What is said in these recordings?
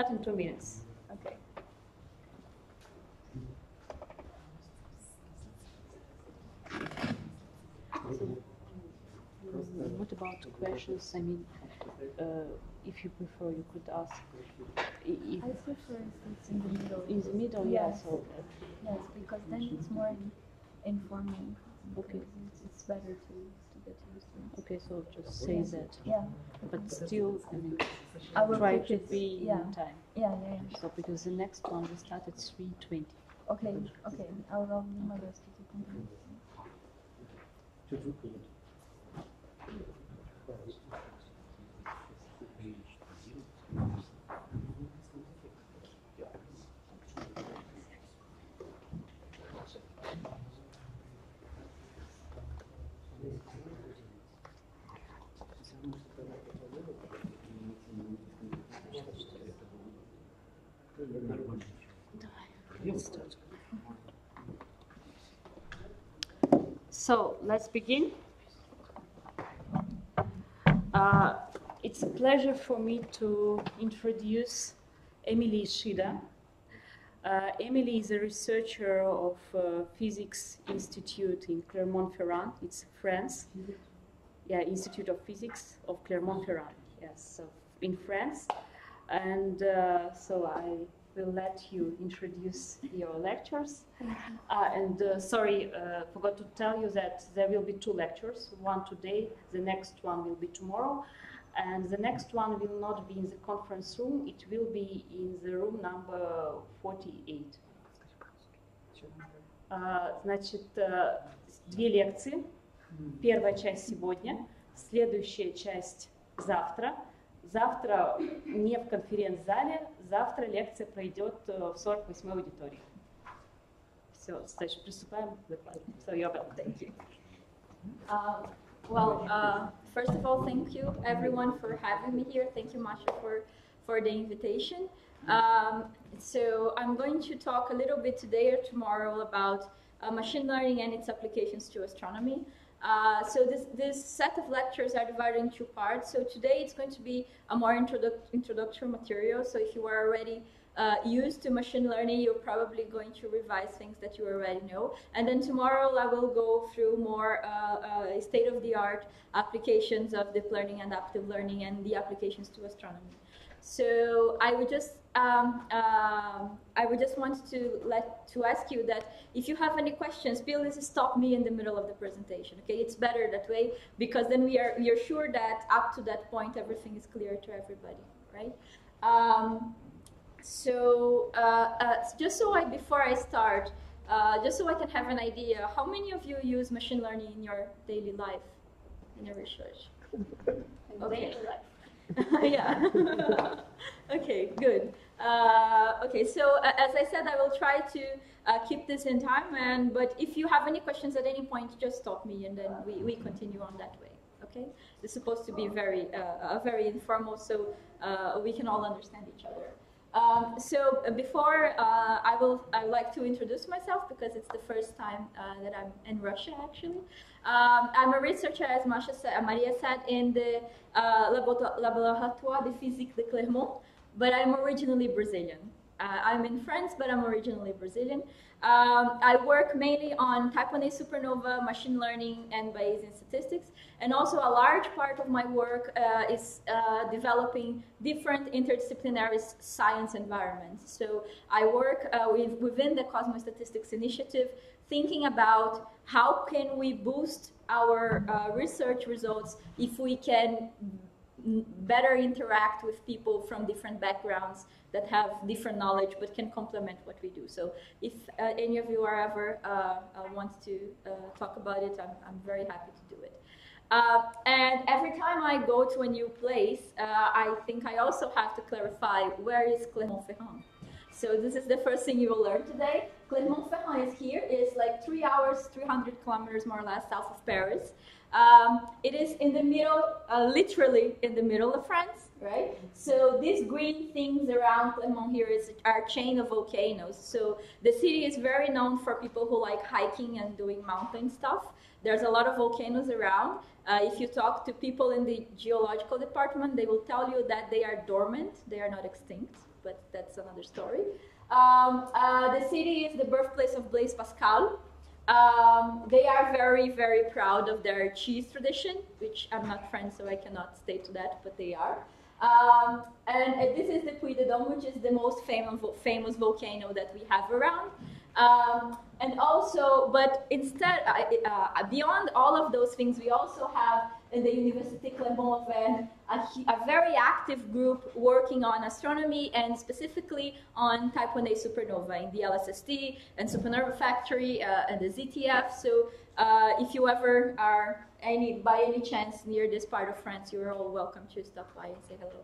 Start in two minutes. Okay. What about questions? I mean, uh, if you prefer, you could ask. i- If I prefer if it's in the middle. in the middle, yeah. Yes. So Yes, because then it's more in- informing. Okay. because It's, it's better to, okay, so just say that, Yeah. but still, I mean, I will try put to it- be yeah. in time. Yeah, yeah, yeah. So because the next one will start at three twenty. Okay, okay. I'll, I'll do my best to complete. So let's begin. Uh, it's a pleasure for me to introduce Emille Ishida. Uh, Emille is a researcher of uh, Physics Institute in Clermont-Ferrand. It's France. Yeah, Institute of Physics of Clermont-Ferrand. Yes, so in France. And uh, so I will let you introduce your lectures. Uh, and uh, sorry, uh, forgot to tell you that there will be two lectures. One today, the next one will be tomorrow, and the next one will not be in the conference room. It will be in the room number 48. А, Значит, э, две лекции. Первая часть сегодня, следующая часть завтра. Завтра не в конференц-зале, завтра лекция пройдет э, в 48-й аудитории. Все, значит, приступаем к докладу. So you're welcome. Thank you. Um, well, uh, first of all, thank you everyone for having me here. Thank you, Masha, for, for the invitation. Um, so I'm going to talk a little bit today or tomorrow about uh, machine learning and its applications to astronomy. Uh, so this, this set of lectures are divided in two parts. So today it's going to be a more introduc- introductory material. So if you are already uh, used to machine learning, you're probably going to revise things that you already know. And then tomorrow I will go through more uh, uh, state-of-the-art applications of deep learning and adaptive learning and the applications to astronomy. So I would just um, um, I would just want to let to ask you that if you have any questions, please stop me in the middle of the presentation. Okay, it's better that way because then we are we are sure that up to that point everything is clear to everybody, right? Um, so uh, uh, just so I before I start, uh, just so I can have an idea, how many of you use machine learning in your daily life, in your research? Okay. yeah. okay, good. Uh, okay, so uh, as I said, I will try to uh, keep this in time. And but if you have any questions at any point, just stop me, and then we, we continue on that way. Okay, it's supposed to be very uh, very informal, so uh, we can all understand each other. Um, so uh, before uh, I will I would like to introduce myself because it's the first time uh, that I'm in Russia actually. Um, I'm a researcher, as uh, Maria said, in the uh, Laboratoire de Physique de Clermont, but I'm originally Brazilian. Uh, I'm in France, but I'm originally Brazilian. Um, I work mainly on type 1a supernova, machine learning, and Bayesian statistics. And also, a large part of my work uh, is uh, developing different interdisciplinary science environments. So, I work uh, with, within the Cosmostatistics Initiative, thinking about how can we boost our uh, research results if we can better interact with people from different backgrounds that have different knowledge but can complement what we do. So if uh, any of you are ever uh, uh, want to uh, talk about it, I'm, I'm very happy to do it. Uh, and every time I go to a new place, uh, I think I also have to clarify where is Clermont-Ferrand. So this is the first thing you will learn today. Clermont-Ferrand is here. It's like three hours, 300 kilometers more or less south of Paris. Um, it is in the middle, uh, literally in the middle of France, right? So these green things around Clermont here is our chain of volcanoes. So the city is very known for people who like hiking and doing mountain stuff. There's a lot of volcanoes around. Uh, if you talk to people in the geological department, they will tell you that they are dormant, they are not extinct, but that's another story. Um, uh, the city is the birthplace of Blaise Pascal. Um, they are very, very proud of their cheese tradition, which I'm not French, so I cannot state to that, but they are. Um, and this is the Puy de Dôme, which is the most famous, famous volcano that we have around. Um, and also, but instead, uh, beyond all of those things, we also have in the Université Clermont-Auvergne a, a, very active group working on astronomy and specifically on Type 1a supernova in the LSST and Supernova Factory uh, and the ZTF. So uh, if you ever are any by any chance near this part of France, you're all welcome to stop by and say hello.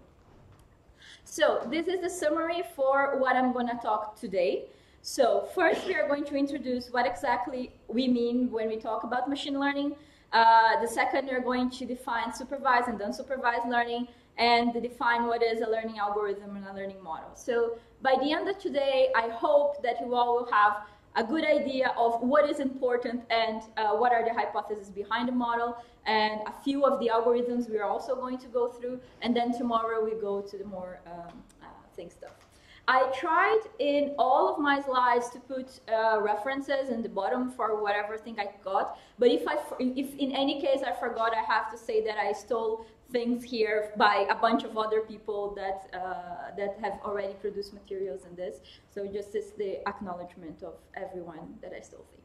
So this is the summary for what I'm going to talk today. So first, we are going to introduce what exactly we mean when we talk about machine learning. Uh, the second, we're going to define supervised and unsupervised learning and define what is a learning algorithm and a learning model. So by the end of today, I hope that you all will have a good idea of what is important and uh, what are the hypotheses behind the model and a few of the algorithms we are also going to go through. And then tomorrow we go to the more um, uh, thing stuff. I tried in all of my slides to put uh, references in the bottom for whatever thing I got. But if I, if in any case I forgot, I have to say that I stole things here by a bunch of other people that uh, that have already produced materials in this. So just as the acknowledgement of everyone that I stole things.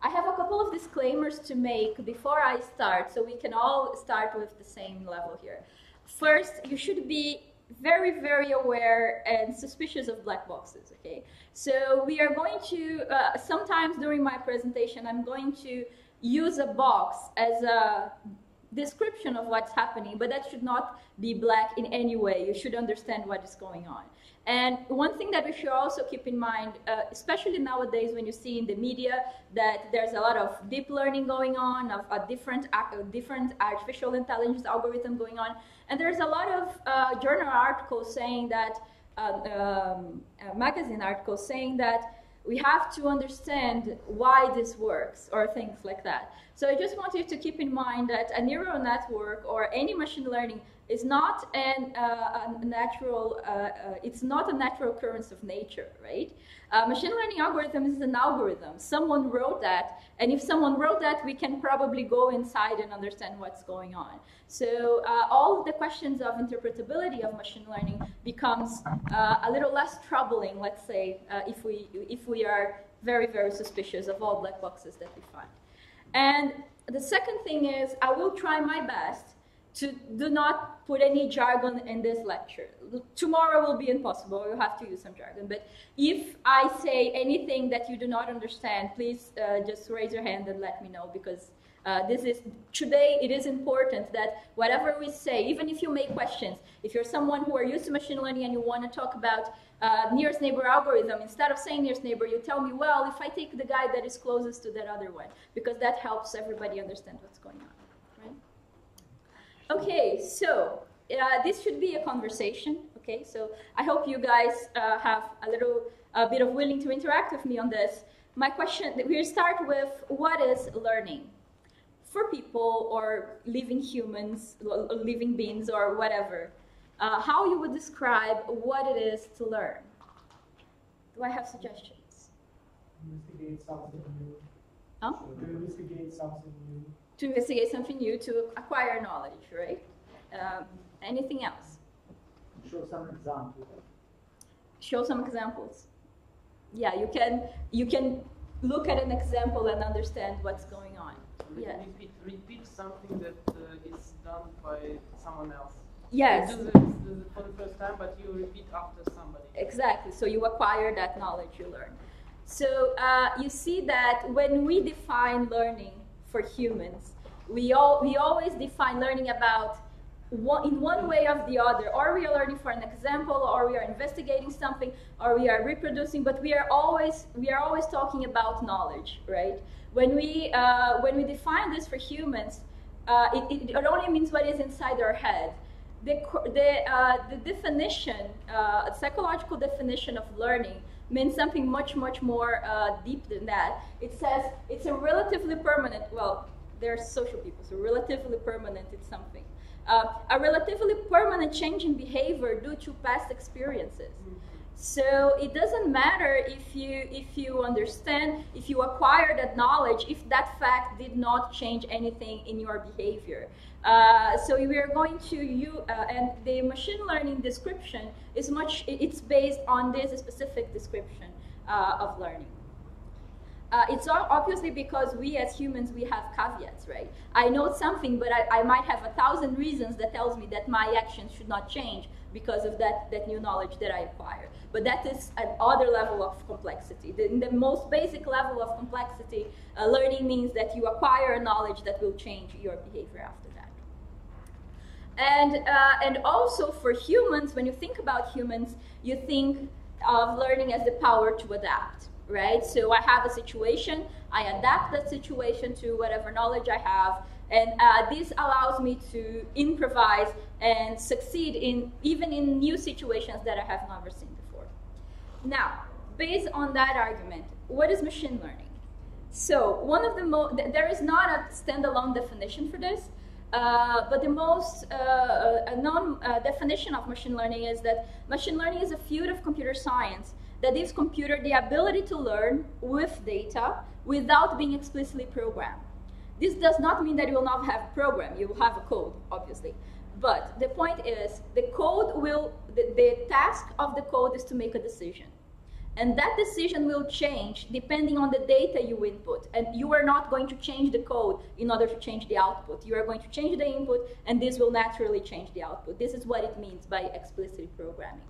I have a couple of disclaimers to make before I start, so we can all start with the same level here. First, you should be very, very aware and suspicious of black boxes, okay? So we are going to, uh, sometimes during my presentation, I'm going to use a box as a description of what's happening, but that should not be black in any way. You should understand what is going on. And one thing that we should also keep in mind, uh, especially nowadays when you see in the media that there's a lot of deep learning going on, of a different, a different artificial intelligence algorithm going on, and there's a lot of uh, journal articles saying that, uh, um, uh, magazine articles saying that we have to understand why this works or things like that. So I just want you to keep in mind that a neural network or any machine learning is not an, uh, a natural, uh, uh, it's not a natural occurrence of nature, right? Uh, machine learning algorithm is an algorithm. Someone wrote that, and if someone wrote that, we can probably go inside and understand what's going on. So uh, all the questions of interpretability of machine learning becomes uh, a little less troubling, let's say, if, we, if we are very, very suspicious of all black boxes that we find. And the second thing is, I will try my best to do not put any jargon in this lecture. Tomorrow will be impossible. You have to use some jargon. But if I say anything that you do not understand, please uh, just raise your hand and let me know because uh, this is today. It is important that whatever we say, even if you make questions, if you're someone who are used to machine learning and you want to talk about uh, nearest neighbor algorithm, instead of saying nearest neighbor, you tell me, well, if I take the guy that is closest to that other one, because that helps everybody understand what's going on. right? Okay, so uh, this should be a conversation. Okay, so I hope you guys uh, have a little a bit of willing to interact with me on this. My question, we'll start with what is learning? For people or living humans, living beings or whatever, uh, how you would describe what it is to learn? Do I have suggestions? Investigate something new. Huh? To investigate something new to investigate something new, to acquire knowledge, right? Um, anything else? Show some examples. Show some examples. Yeah, you can you can look at an example and understand what's going on. Yeah. Repeat, repeat something that uh, is done by someone else. Yes. You do this, for the first time, but you repeat after somebody. Exactly. So you acquire that knowledge you learn. So uh, you see that when we define learning, for humans. We, all, we always define learning about in one way or the other, or we are learning for an example, or we are investigating something, or we are reproducing, but we are always, we are always talking about knowledge, right? When we, uh, when we define this for humans, uh, it, it, only means what is inside our head. The, the, uh, the definition, uh, psychological definition of learning means something much, much more uh, deep than that. It says it's a relatively permanent, well, they're social people, so relatively permanent it's something. Uh, a relatively permanent change in behavior due to past experiences. So it doesn't matter if you if you understand, if you acquire that knowledge, if that fact did not change anything in your behavior. Uh, so we are going to you uh, and the machine learning description is much. It's based on this specific description uh, of learning. Uh, it's obviously because we as humans we have caveats right? I know something but I, I, might have a thousand reasons that tells me that my actions should not change because of that, that new knowledge that i acquire but that is another level of complexity. The, in the most basic level of complexity uh, learning means that you acquire knowledge that will change your behavior after that. And, uh, and also for humans when you think about humans you think of learning as the power to adapt right? So I have a situation, I adapt that situation to whatever knowledge I have, and uh, this allows me to improvise and succeed in even in new situations that I have never seen before. Now, based on that argument, what is machine learning? So one of the most there is not a standalone definition for this, uh, but the most uh, uh known uh, definition of machine learning is that machine learning is a field of computer science that gives computer the ability to learn with data without being explicitly programmed. This does not mean that you will not have program, you will have a code, obviously. But the point is, the code will, the, the task of the code is to make a decision. And that decision will change depending on the data you input. And you are not going to change the code in order to change the output. You are going to change the input, and this will naturally change the output. This is what it means by explicit programming.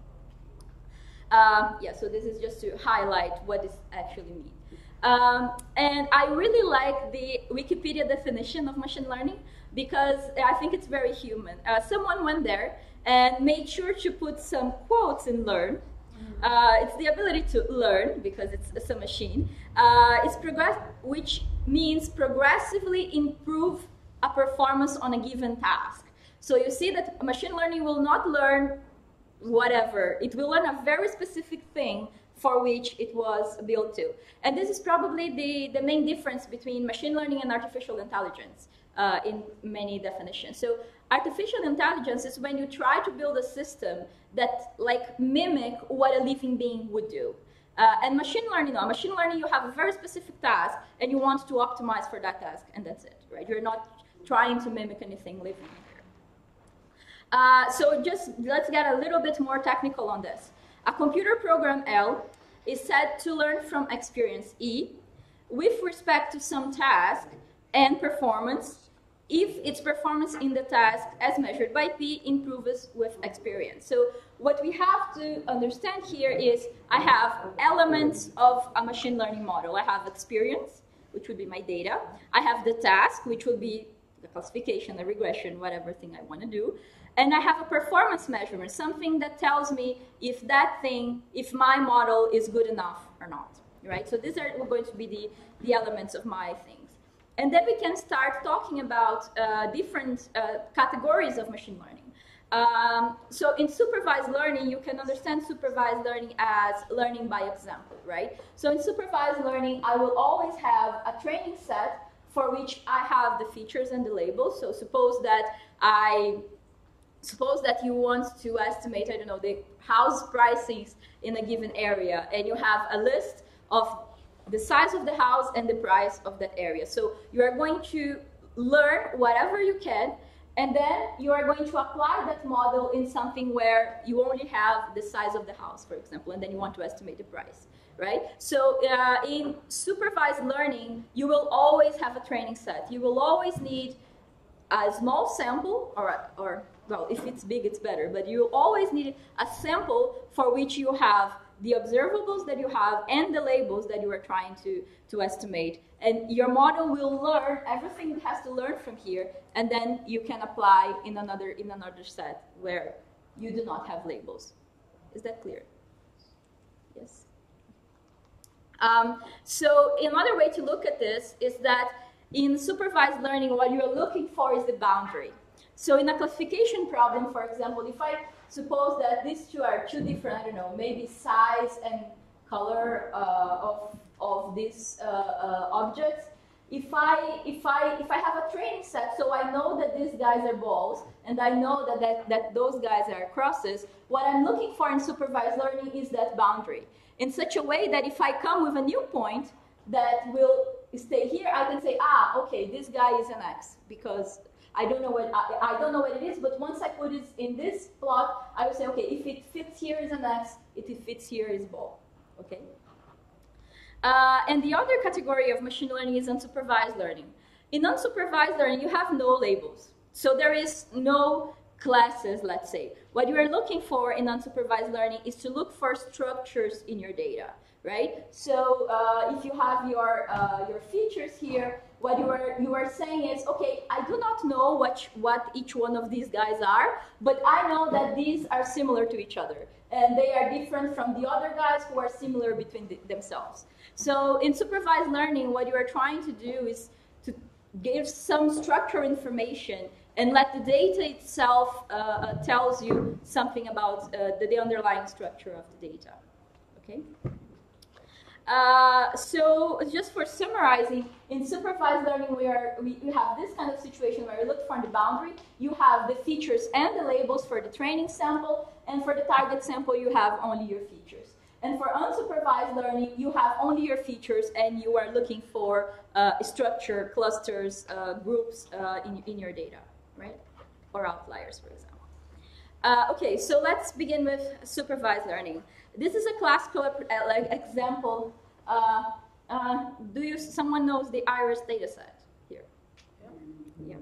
Um, yeah, so this is just to highlight what this actually means. Um, and I really like the Wikipedia definition of machine learning because I think it's very human. Uh, someone went there and made sure to put some quotes in learn. Uh, it's the ability to learn because it's, it's a machine. Uh, it's progress, which means progressively improve a performance on a given task. So you see that machine learning will not learn whatever. It will learn a very specific thing for which it was built to. And this is probably the, the main difference between machine learning and artificial intelligence uh, in many definitions. So artificial intelligence is when you try to build a system that like mimic what a living being would do. Uh, and machine learning, no, machine learning, you have a very specific task and you want to optimize for that task, and that's it, right? You're not trying to mimic anything living. Uh, so just let's get a little bit more technical on this. A computer program L is said to learn from experience E with respect to some task and performance if its performance in the task as measured by P improves with experience. So what we have to understand here is I have elements of a machine learning model. I have experience, which would be my data. I have the task, which would be the classification, the regression, whatever thing I want to do and I have a performance measurement, something that tells me if that thing, if my model is good enough or not, right? So these are going to be the, the elements of my things. And then we can start talking about uh, different uh, categories of machine learning. Um, so in supervised learning, you can understand supervised learning as learning by example, right? So in supervised learning, I will always have a training set for which I have the features and the labels. So suppose that I suppose that you want to estimate, I don't know, the house prices in a given area, and you have a list of the size of the house and the price of that area. So you are going to learn whatever you can, and then you are going to apply that model in something where you only have the size of the house, for example, and then you want to estimate the price. Right? So uh, in supervised learning, you will always have a training set. You will always need a small sample or, or well, if it's big, it's better, but you always need a sample for which you have the observables that you have and the labels that you are trying to, to estimate. And your model will learn everything it has to learn from here, and then you can apply in another, in another set where you do not have labels. Is that clear? Yes? Um, so another way to look at this is that in supervised learning, what you're looking for is the boundary. So in a classification problem, for example, if I suppose that these two are two different, I don't know, maybe size and color uh, of, of these uh, uh, objects, if I if I if I have a training set, so I know that these guys are balls, and I know that, that that those guys are crosses. What I'm looking for in supervised learning is that boundary in such a way that if I come with a new point that will stay here, I can say, ah, okay, this guy is an X because I don't know what I, I don't know what it is, but once I put it in this plot, I will say, okay, if it fits here is an X, if it fits here is ball. Okay. Uh, and the other category of machine learning is unsupervised learning. In unsupervised learning, you have no labels. So there is no classes, let's say. What you are looking for in unsupervised learning is to look for structures in your data, right? So uh, if you have your, uh, your features here, what you are, you are saying is, okay, I do not know what, what each one of these guys are, but I know that these are similar to each other. And they are different from the other guys who are similar between the, themselves. So in supervised learning, what you are trying to do is to give some structure information and let the data itself uh, uh, tells you something about uh, the, the, underlying structure of the data. Okay. Uh, so just for summarizing, in supervised learning, we, are, we, we have this kind of situation where you look for the boundary. You have the features and the labels for the training sample, and for the target sample, you have only your features. And for unsupervised learning, you have only your features and you are looking for uh, structure, clusters, uh, groups uh, in, in your data, right? Or outliers, for example. Uh, okay, so let's begin with supervised learning. This is a classical uh, example. Uh, do you, someone knows the IRIS dataset here? Yeah.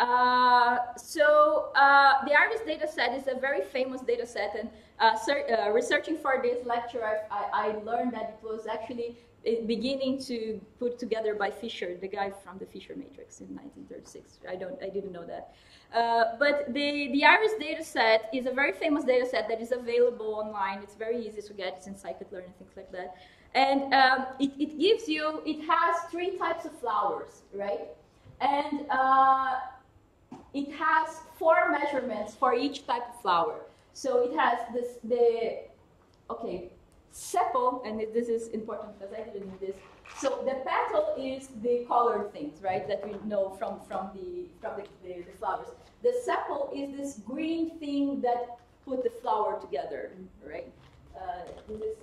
yeah. so the IRIS dataset is a very famous dataset and uh, uh, researching for this lecture, I, I, learned that it was actually uh, beginning to put together by Fisher, the guy from the Fisher matrix in 1936. I don't, I didn't know that. Uh, but the, the IRIS dataset is a very famous dataset that is available online. It's very easy to get. It's in scikit-learn and things like that. And um, it, it gives you, it has three types of flowers, right? And uh, it has four measurements for each type of flower. So it has this, the, okay, sepal, and this is important because I didn't know this. So the petal is the colored things, right, that we know from, from, the, from the, the, the flowers. The sepal is this green thing that put the flower together, right? Uh,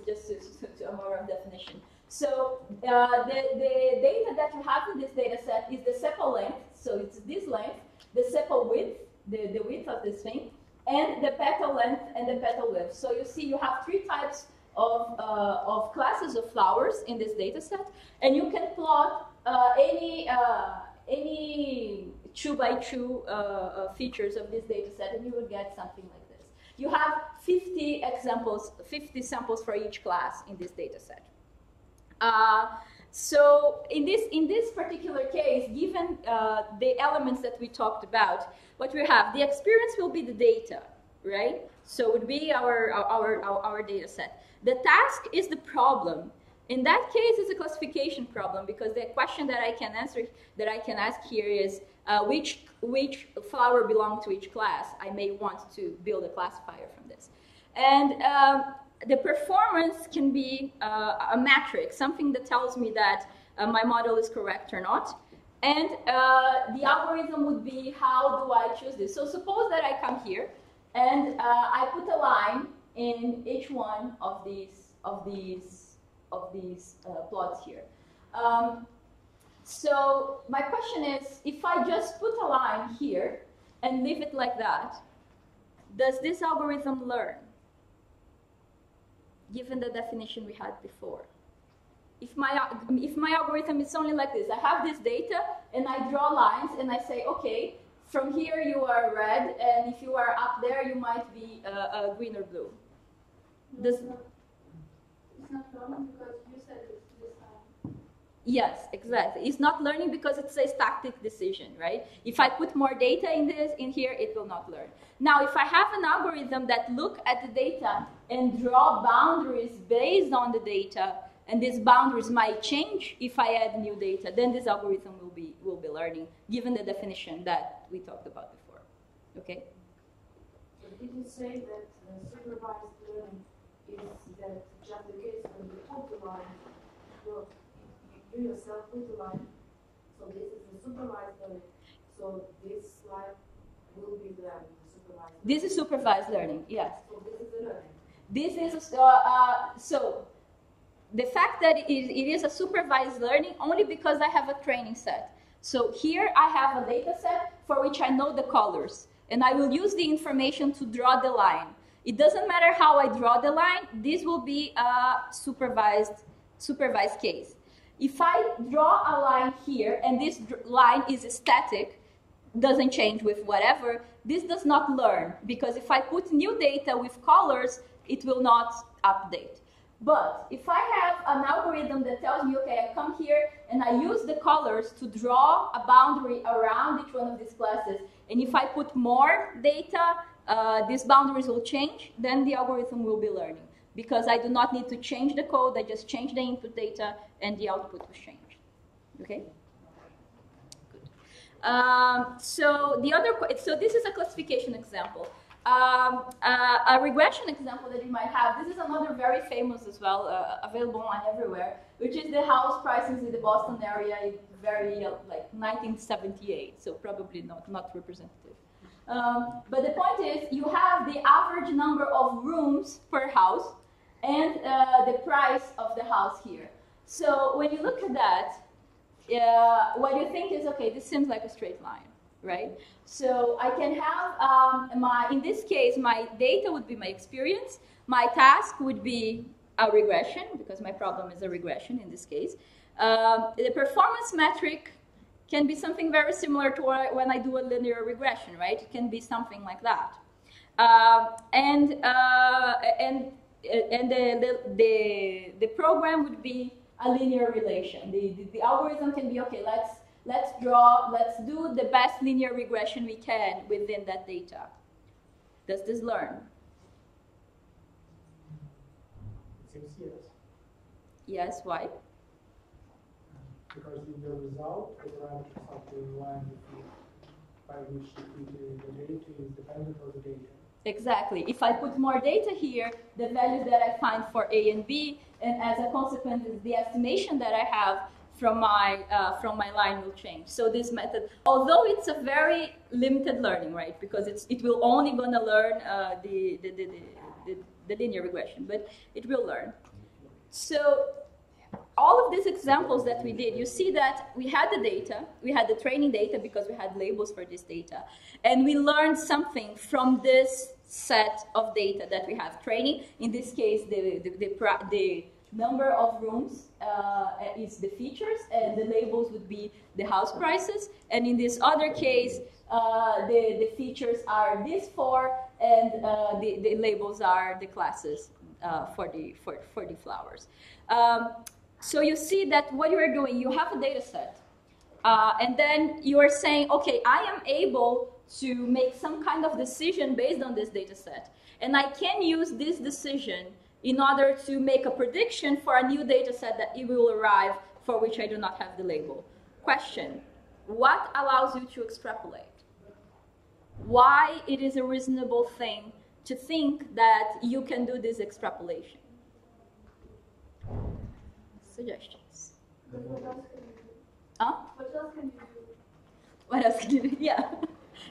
this is just to, a more definition. So uh, the, the data that you have in this data set is the sepal length, so it's this length, the sepal width, the, the width of this thing, and the petal length and the petal width. So you see you have three types of, uh, of classes of flowers in this data set, and you can plot uh, any, uh, any two by two uh, uh, features of this data set, and you will get something like this. You have 50 examples, 50 samples for each class in this data set. Uh, so in this, in this particular case, given the elements that we talked about, what we have, the experience will be the data, right? So it would be our, our, our, our data set. The task is the problem. In that case, it's a classification problem because the question that I can answer, that I can ask here is uh, which, which flower belong to each class. I may want to build a classifier from this. And um, the performance can be uh, a metric, something that tells me that uh, my model is correct or not. And uh, the algorithm would be how do I choose this? So suppose that I come here and uh, I put a line in each one of these of these of these uh, plots here. Um, so my question is, if I just put a line here and leave it like that, does this algorithm learn? given the definition we had before. If my, if my algorithm is only like this, I have this data and I draw lines and I say, okay, from here you are red, and if you are up there, you might be uh, uh, green or blue. Does, it's not, it's not wrong because you said it this time. Yes, exactly. It's not learning because it's a static decision, right? If I put more data in this in here, it will not learn. Now, if I have an algorithm that look at the data and draw boundaries based on the data, and these boundaries might change if I add new data, then this algorithm will be, will be learning, given the definition that we talked about before. Okay? But did you say that uh, supervised learning is that just the case when you put the line, you, you yourself put the line, So this is the supervised learning. So this slide will be the supervised. This is supervised learning, yes. So this is the learning. This is uh, uh, so the fact that it, it is a supervised learning only because I have a training set. So here I have a data set for which I know the colors, and I will use the information to draw the line. It doesn't matter how I draw the line, this will be a supervised, supervised case. If I draw a line here and this line is static, doesn't change with whatever, this does not learn because if I put new data with colors, it will not update. But if I have an algorithm that tells me, okay, I come here and I use the colors to draw a boundary around each one of these classes, and if I put more data, uh, these boundaries will change, then the algorithm will be learning. Because I do not need to change the code, I just change the input data and the output will change. Okay? Good. Um, so the other, so this is a classification example. Um, uh, a regression example that you might have, this is another very famous as well, uh, available online everywhere, which is the house prices in the Boston area in very, uh, like 1978, so probably not, not representative. Um, but the point is, you have the average number of rooms per house and uh, the price of the house here. So when you look at that, what you think is, okay, this seems like a straight line right? So I can have um, my, in this case, my data would be my experience. My task would be a regression because my problem is a regression in this case. Um, the performance metric can be something very similar to when I do a linear regression, right? It can be something like that. Uh, and uh, and and the, the, the, the, program would be a linear relation. The, the, the algorithm can be, okay, let's let's draw, let's do the best linear regression we can within that data. Does this learn? It seems yes. Yes, why? Because in the result, the parameters of the line by which the, the data is dependent on the data. Exactly. If I put more data here, the values that I find for A and B, and as a consequence, the estimation that I have from my uh, from my line will change. So this method, although it's a very limited learning, right? Because it's it will only gonna learn uh, the, the, the, the, the linear regression, but it will learn. So all of these examples that we did, you see that we had the data, we had the training data because we had labels for this data, and we learned something from this set of data that we have. Training, in this case, the, the, the, the number of rooms uh, is the features, and the labels would be the house prices. And in this other case, uh, the, the features are these four, and uh, the, the labels are the classes uh, for, the, for, for the flowers. Um, so you see that what you are doing, you have a data set. Uh, and then you are saying, okay, I am able to make some kind of decision based on this data set. And I can use this decision in order to make a prediction for a new data set that it will arrive for which I do not have the label. Question, what allows you to extrapolate? Why it is a reasonable thing to think that you can do this extrapolation? Suggestions? What else can you do? Huh? What else can you do? What else can you do? Yeah,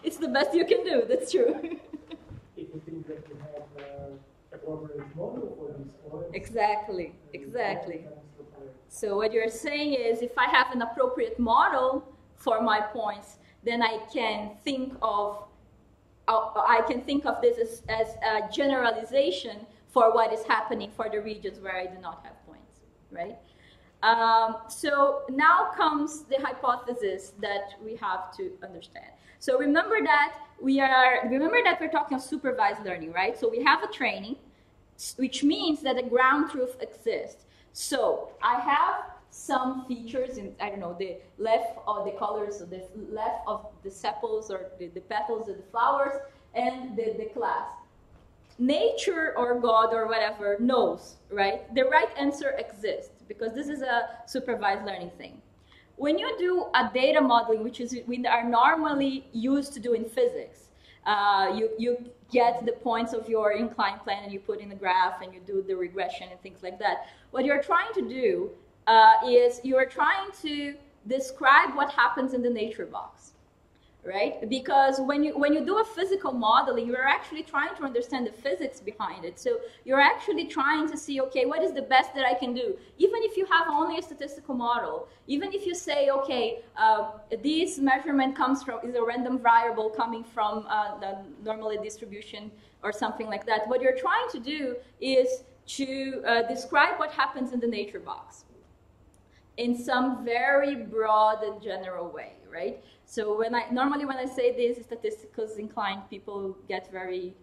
it's the best you can do, that's true. if you think that you have uh, appropriate model for this point. Exactly, exactly. So what you're saying is if I have an appropriate model for my points, then I can think of uh, I can think of this as, as a generalization for what is happening for the regions where I do not have points, right? Um, so now comes the hypothesis that we have to understand. So remember that we are remember that we're talking of supervised learning, right? So we have a training, which means that the ground truth exists. So I have some features in I don't know the left of the colors of the left of the sepals or the, the petals of the flowers and the, the class. Nature or God or whatever knows, right? The right answer exists because this is a supervised learning thing. When you do a data modeling, which is we are normally used to do in physics, uh, you, you get the points of your inclined plane and you put in the graph and you do the regression and things like that. What you're trying to do uh, is you're trying to describe what happens in the nature box right? Because when you when you do a physical modeling you're actually trying to understand the physics behind it. So you're actually trying to see okay what is the best that i can do? Even if you have only a statistical model even if you say okay uh, this measurement comes from is a random variable coming from uh, the normally distribution or something like that what you're trying to do is to uh, describe what happens in the nature box in some very broad and general way right so when I normally when I say this, statistics inclined people get very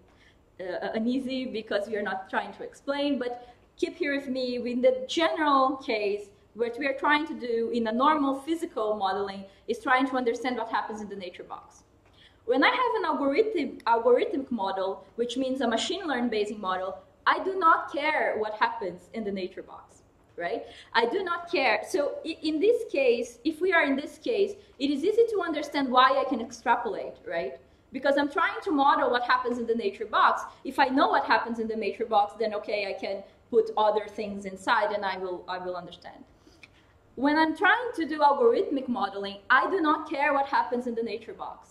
uh, uneasy because we are not trying to explain. But keep here with me. In the general case, what we are trying to do in a normal physical modeling is trying to understand what happens in the nature box. When I have an algorithmic, algorithmic model, which means a machine learning based model, I do not care what happens in the nature box right? I do not care. So in this case, if we are in this case, it is easy to understand why I can extrapolate, right? Because I'm trying to model what happens in the nature box. If I know what happens in the nature box, then okay, I can put other things inside and I will, I will understand. When I'm trying to do algorithmic modeling, I do not care what happens in the nature box.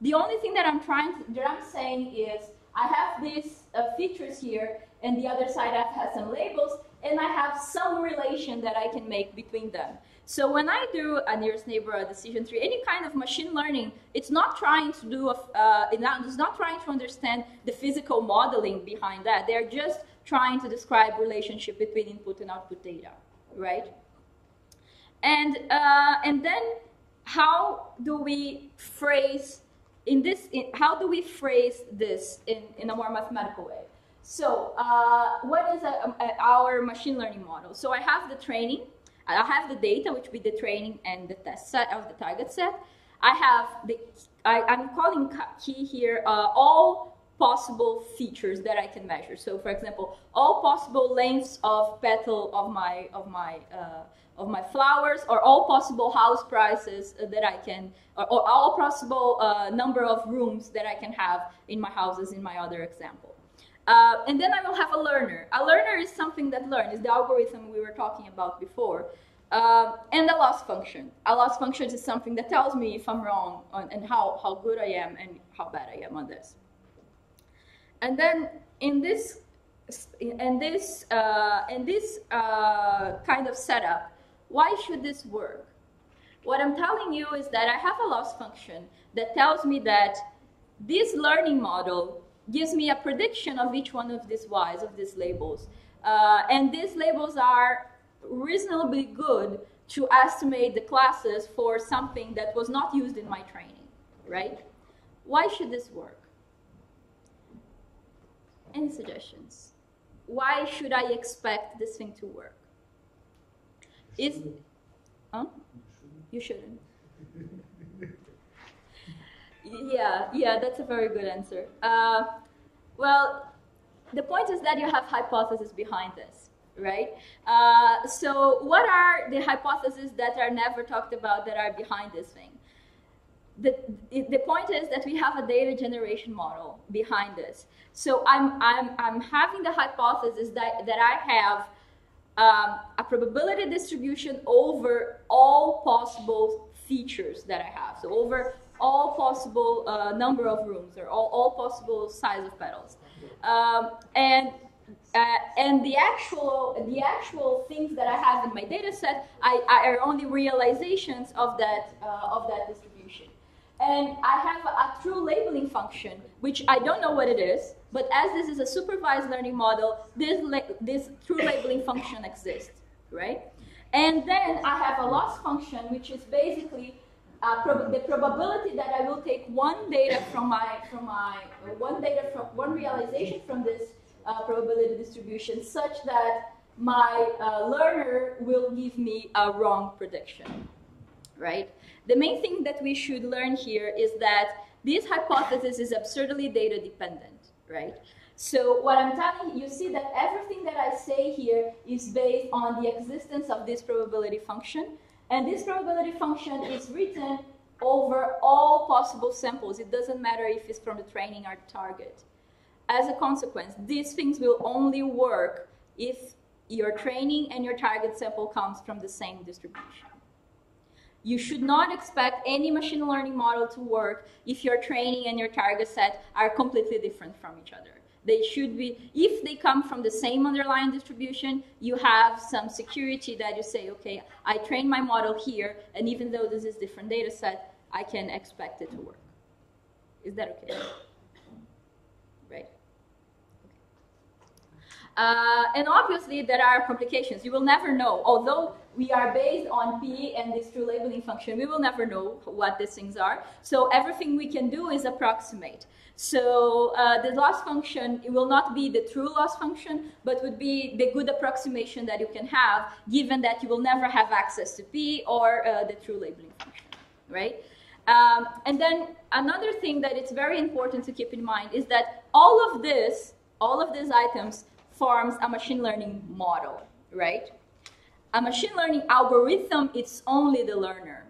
The only thing that I'm trying to, that I'm saying is I have these uh, features here, and the other side I have some labels, and I have some relation that I can make between them. So when I do a nearest neighbor a decision tree, any kind of machine learning, it's not trying to do, a, uh, it's not trying to understand the physical modeling behind that. They're just trying to describe relationship between input and output data, right? And uh, and then how do we phrase in this? In, how do we phrase this in, in a more mathematical way? So uh, what is a, a, our machine learning model? So I have the training, I have the data, which be the training and the test set of the target set. I have the, I, am calling key here uh, all possible features that I can measure. So for example, all possible lengths of petal of my, of my, uh, of my flowers or all possible house prices that I can, or, or all possible uh, number of rooms that I can have in my houses in my other example. Uh, and then I will have a learner. A learner is something that learns, is the algorithm we were talking about before. Uh, and a loss function. A loss function is something that tells me if I'm wrong on, and how, how good I am and how bad I am on this. And then in this, in this, uh, in this uh, kind of setup, why should this work? What I'm telling you is that I have a loss function that tells me that this learning model gives me a prediction of each one of these Ys, of these labels. Uh, and these labels are reasonably good to estimate the classes for something that was not used in my training, right? Why should this work? Any suggestions? Why should I expect this thing to work? Is, huh? You shouldn't. Yeah, yeah, that's a very good answer. Uh, well, the point is that you have hypotheses behind this, right? Uh, so, what are the hypotheses that are never talked about that are behind this thing? The, the point is that we have a data generation model behind this. So I'm, I'm, I'm having the hypothesis that, that I have um, a probability distribution over all possible features that I have. So over all possible uh, number of rooms or all, all possible size of petals. Um, and uh, and the actual the actual things that I have in my data set I, I are only realizations of that uh, of that distribution. And I have a, a, true labeling function, which I don't know what it is, but as this is a supervised learning model, this this true labeling function exists, right? And then I have a loss function, which is basically uh, prob the probability that I will take one data from my from my uh, one data from one realization from this uh, probability distribution, such that my uh, learner will give me a wrong prediction, right? The main thing that we should learn here is that this hypothesis is absurdly data dependent, right? So what I'm telling you, you see that everything that I say here is based on the existence of this probability function, and this probability function is written over all possible samples. It doesn't matter if it's from the training or the target. As a consequence, these things will only work if your training and your target sample comes from the same distribution. You should not expect any machine learning model to work if your training and your target set are completely different from each other. They should be, if they come from the same underlying distribution, you have some security that you say, okay, I train my model here, and even though this is different data set, I can expect it to work. Is that okay? Right. Uh, and obviously, there are complications. You will never know. Although we are based on P and this true labeling function, we will never know what these things are. So everything we can do is approximate. So uh, the loss function, it will not be the true loss function, but would be the good approximation that you can have, given that you will never have access to P or uh, the true labeling function, right? Um, and then another thing that it's very important to keep in mind is that all of this, all of these items forms a machine learning model, right? A machine learning algorithm, it's only the learner.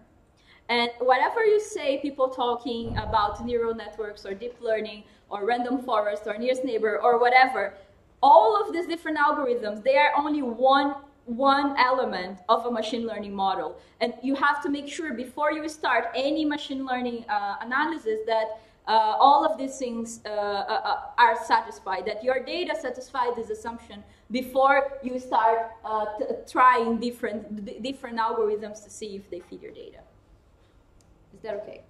And whatever you say, people talking about neural networks or deep learning or random forest or nearest neighbor or whatever, all of these different algorithms, they are only one one element of a machine learning model. And you have to make sure before you start any machine learning uh, analysis that uh, all of these things uh, uh, uh are satisfied, that your data satisfies this assumption before you start uh, trying different, different algorithms to see if they fit your data. Is that okay?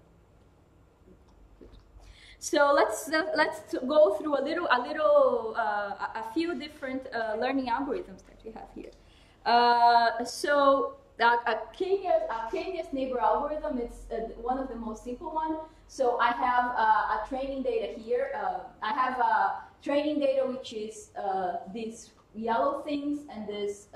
So let's uh, let's go through a little a little uh, a few different uh, learning algorithms that we have here. Uh, so a K-nearest, a K-nearest neighbor algorithm uh, one of the most simple one. So I have uh, a training data here. I have a training data which is these yellow things and this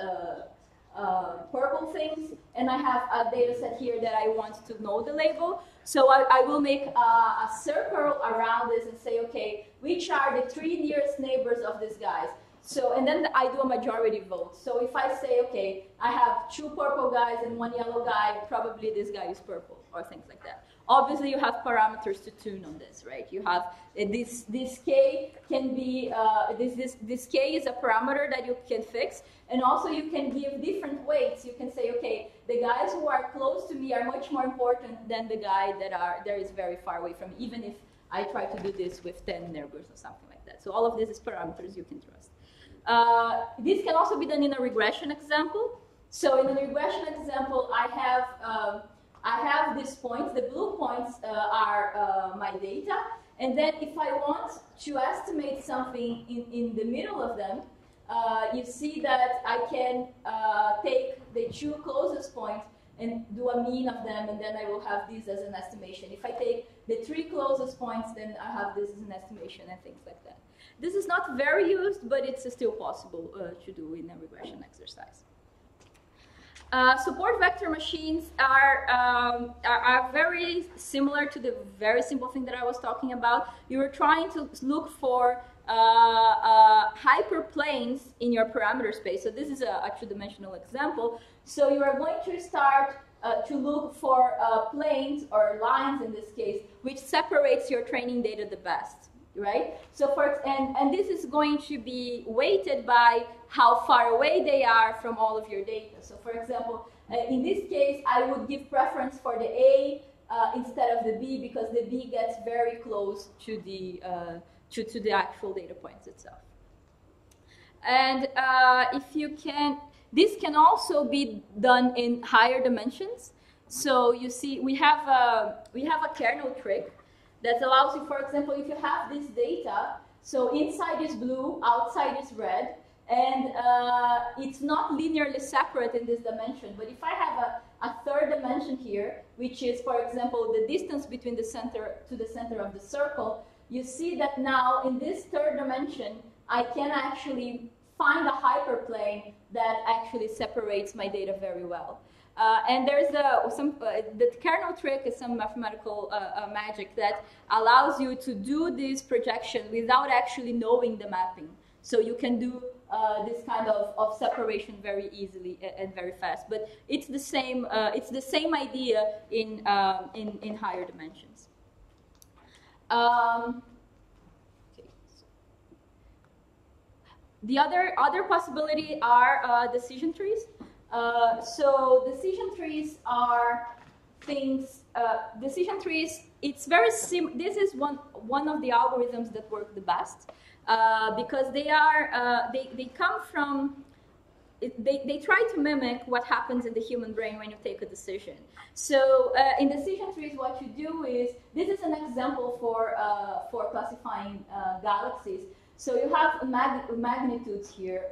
uh, purple things, and I have a data set here that I want to know the label. So I, I will make a, a, circle around this and say, okay, which are the three nearest neighbors of these guys? So, and then I do a majority vote. So if I say, okay, I have two purple guys and one yellow guy, probably this guy is purple, or things like that. Obviously, you have parameters to tune on this, right? You have uh, this this k can be uh, this this this k is a parameter that you can fix, and also you can give different weights. You can say, okay, the guys who are close to me are much more important than the guy that are there is very far away from me, even if I try to do this with 10 neighbors or something like that. So all of this is parameters you can trust. Uh, this can also be done in a regression example. So in a regression example, I have um, I have these points. The blue points uh, are uh, my data. And then if I want to estimate something in, in the middle of them, uh, you see that I can uh, take the two closest points and do a mean of them, and then I will have this as an estimation. If I take the three closest points, then I have this as an estimation and things like that. This is not very used, but it's still possible uh, to do in a regression exercise. Uh, support vector machines are, um, are, are, very similar to the very simple thing that I was talking about. You were trying to look for uh, uh, hyperplanes in your parameter space. So this is a, a two-dimensional example. So you are going to start uh, to look for uh, planes or lines in this case, which separates your training data the best right? So for and and this is going to be weighted by how far away they are from all of your data. So for example, uh, in this case, I would give preference for the A uh, instead of the B because the B gets very close to the uh, to, to the actual data points itself. And uh, if you can, this can also be done in higher dimensions. So you see, we have a, we have a kernel trick that allows you, for example, if you have this data, so inside is blue, outside is red, and uh, it's not linearly separate in this dimension. But if I have a, a third dimension here, which is, for example, the distance between the center to the center of the circle, you see that now in this third dimension, I can actually find a hyperplane that actually separates my data very well. Uh, and there's a, some, uh, the kernel trick is some mathematical uh, uh, magic that allows you to do this projection without actually knowing the mapping. So you can do uh, this kind of, of separation very easily and, very fast. But it's the same, uh, it's the same idea in, um, in, in higher dimensions. Um. The other, other possibility are decision trees. Uh, so decision trees are things, uh, decision trees, it's very sim. This is one one of the algorithms that work the best uh, because they are uh, they they come from. They, they try to mimic what happens in the human brain when you take a decision. So uh, in decision trees, what you do is this is an example for for classifying galaxies. So you have mag magnitudes here,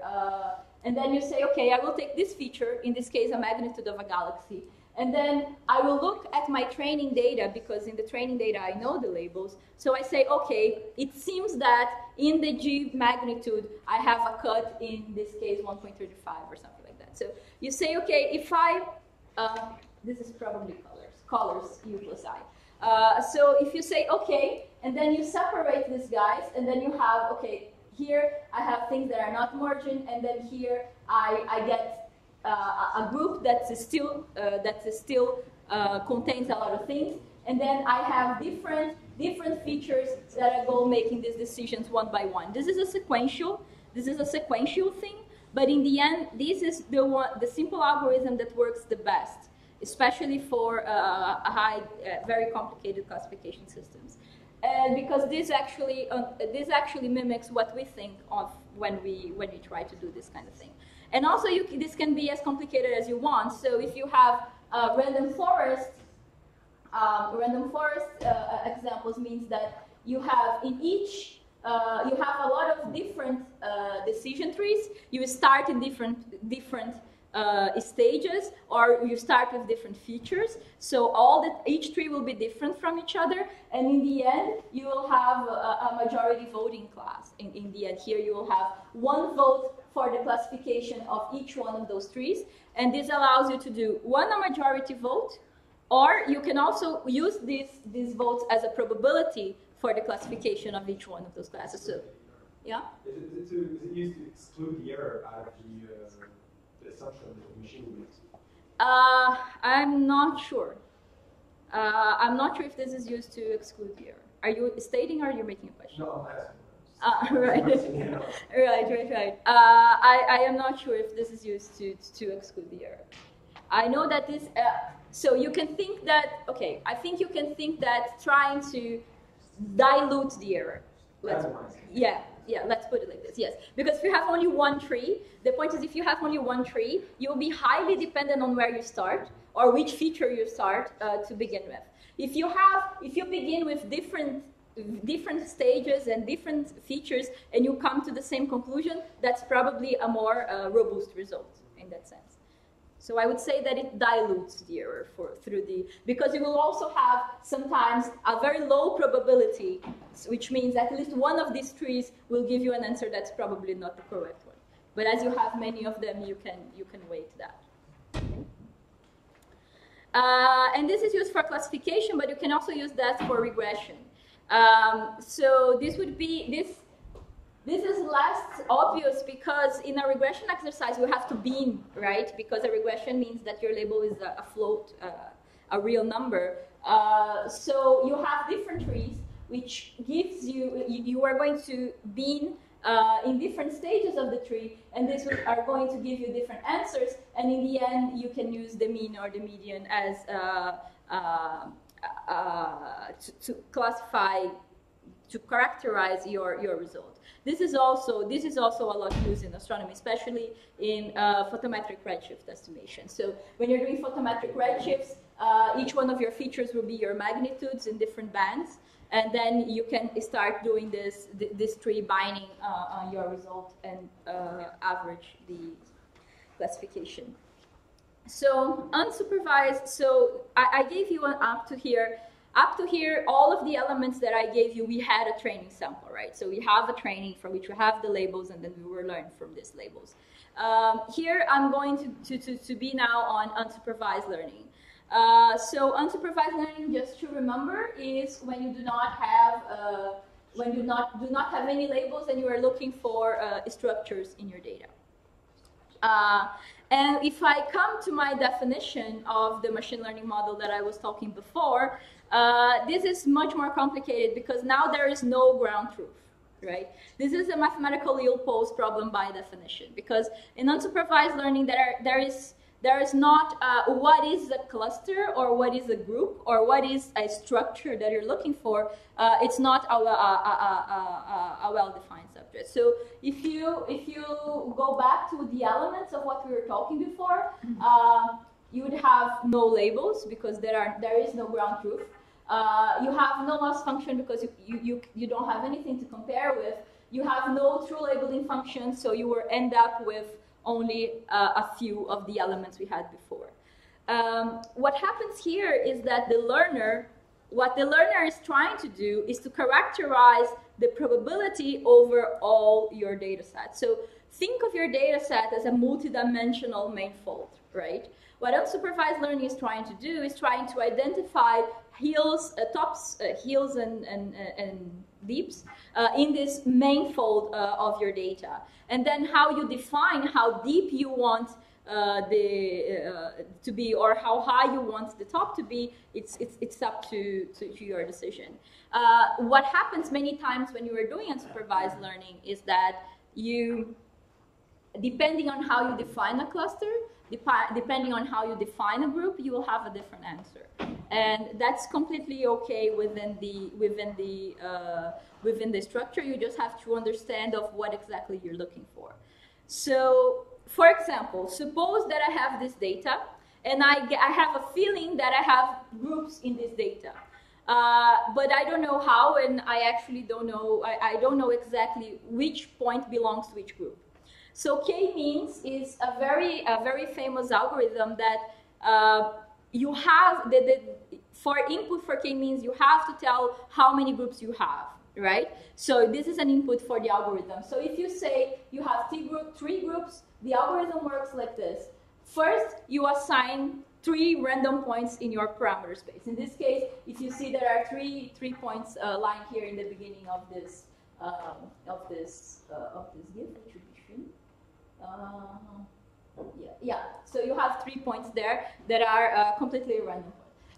and then you say, okay, I will take this feature, in this case, a magnitude of a galaxy, and then I will look at my training data because in the training data I know the labels. So I say, okay, it seems that in the G magnitude I have a cut in this case 1.35 or something like that. So you say, okay, if I, uh, this is probably colors, colors U plus I. Uh, so if you say, okay, and then you separate these guys, and then you have, okay, here I have things that are not merging, and then here I, I get uh, a group that is still uh, that is still uh, contains a lot of things, and then I have different different features that I go making these decisions one by one. This is a sequential. This is a sequential thing, but in the end, this is the one the simple algorithm that works the best, especially for uh, a high, uh, very complicated classification systems. And because this actually uh, this actually mimics what we think of when we when we try to do this kind of thing. And also, you, this can be as complicated as you want. So if you have a random forest, um, random forest uh, examples means that you have in each, uh, you have a lot of different uh, decision trees. You start in different, different uh, stages or you start with different features. So all that each tree will be different from each other. And in the end, you will have a, a majority voting class. In, in the end, here you will have one vote for the classification of each one of those trees. And this allows you to do one a majority vote, or you can also use these, these votes as a probability for the classification of each one of those classes. So, yeah? Is it, is it used to exclude the error out of the, uh, the assumption that the machine will Uh, I'm not sure. Uh, I'm not sure if this is used to exclude the error. Are you stating or are you making a question? No, I'm asking. Uh, right. right, right, right. Uh, I, I am not sure if this is used to, to exclude the error. I know that this, uh, so you can think that, okay, I think you can think that trying to dilute the error. Let's, yeah, yeah, let's put it like this, yes. Because if you have only one tree, the point is if you have only one tree, you'll be highly dependent on where you start or which feature you start uh, to begin with. If you have, if you begin with different different stages and different features and you come to the same conclusion, that's probably a more uh, robust result in that sense. So I would say that it dilutes the error for, through the, because you will also have sometimes a very low probability, which means at least one of these trees will give you an answer that's probably not the correct one. But as you have many of them, you can, you can weight that. Uh, and this is used for classification, but you can also use that for regression. Um, so this would be this. This is less obvious because in a regression exercise you have to beam, right? Because a regression means that your label is a, float, uh, a real number. Uh, so you have different trees, which gives you you are going to beam uh, in different stages of the tree, and these are going to give you different answers. And in the end, you can use the mean or the median as uh, uh, uh, to, to, classify, to characterize your, your result. This is also this is also a lot used in astronomy, especially in uh, photometric redshift estimation. So when you're doing photometric redshifts, uh, each one of your features will be your magnitudes in different bands, and then you can start doing this this tree binding uh, on your result and uh, average the classification. So unsupervised, so I, I gave you an up to here. Up to here, all of the elements that I gave you, we had a training sample, right? So we have a training for which we have the labels and then we will learn from these labels. Um, here I'm going to, to, to, to, be now on unsupervised learning. Uh, so unsupervised learning, just to remember, is when you do not have uh, when you not do not have any labels and you are looking for uh, structures in your data. Uh, and if I come to my definition of the machine learning model that I was talking before, uh, this is much more complicated because now there is no ground truth, right? This is a mathematical ill-posed problem by definition because in unsupervised learning there, are, there is There is not uh, what is a cluster or what is a group or what is a structure that you're looking for. Uh, it's not a, a, a, a well-defined subject. So if you if you go back to the elements of what we were talking before, um, you would have no labels because there are there is no ground truth. Uh, you have no loss function because you, you, you, you don't have anything to compare with. You have no true labeling function, so you will end up with only uh, a few of the elements we had before. Um, what happens here is that the learner, what the learner is trying to do is to characterize the probability over all your data sets. So think of your data set as a multidimensional manifold, right? What unsupervised learning is trying to do is trying to identify hills, uh, tops, uh, hills and, and, uh, and deeps uh, in this manifold uh, of your data. And then how you define how deep you want uh, the to be or how high you want the top to be, it's, it's, it's up to, to, to your decision. what happens many times when you are doing unsupervised learning is that you, depending on how you define a cluster, depending on how you define a group, you will have a different answer, and that's completely okay within the within the uh, within the structure. You just have to understand of what exactly you're looking for. So, for example, suppose that I have this data, and I get, I have a feeling that I have groups in this data. Uh, but I don't know how, and I actually don't know. I, I don't know exactly which point belongs to which group. So k-means is a very, a very famous algorithm that uh, you have, the, the, for input for k-means, you have to tell how many groups you have, right? So this is an input for the algorithm. So if you say you have three, group, three groups, the algorithm works like this. First, you assign three random points in your parameter space. In this case, if you see there are three three points uh, lying here in the beginning of this um, of this uh, of this GIF, uh, yeah, yeah. So you have three points there that are uh, completely random.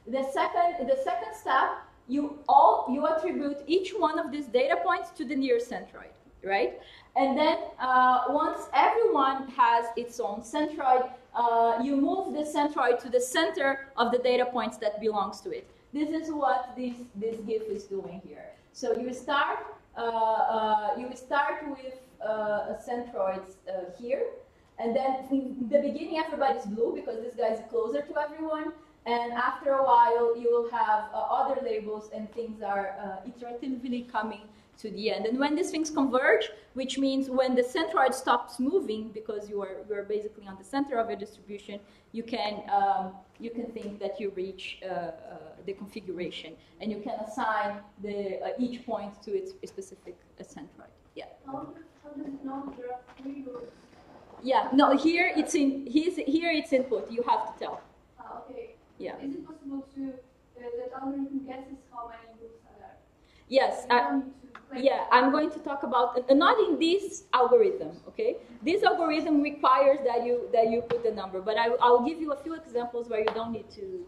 The second, the second step, you all you attribute each one of these data points to the nearest centroid, right? And then uh, once everyone has its own centroid, uh, you move the centroid to the center of the data points that belongs to it. This is what this this GIF is doing here. So you start uh, uh, you start with centroids uh, here. And then in the beginning, everybody's blue because this guy's closer to everyone. And after a while, you will have uh, other labels and things are uh, iteratively coming to the end. And when these things converge, which means when the centroid stops moving because you are, you are basically on the center of your distribution, you can, um, you can think that you reach uh, uh, the configuration. And you can assign the, uh, each point to its specific centroid. Yeah. Yeah, no, here it's in, he's, here it's input, you have to tell. Ah, okay. Yeah. Is it possible to, uh, that algorithm guesses how many groups are there? Yes, yeah, I'm going to talk about, uh, not in this algorithm, okay? This algorithm requires that you, that you put the number, but I, I'll give you a few examples where you don't need to,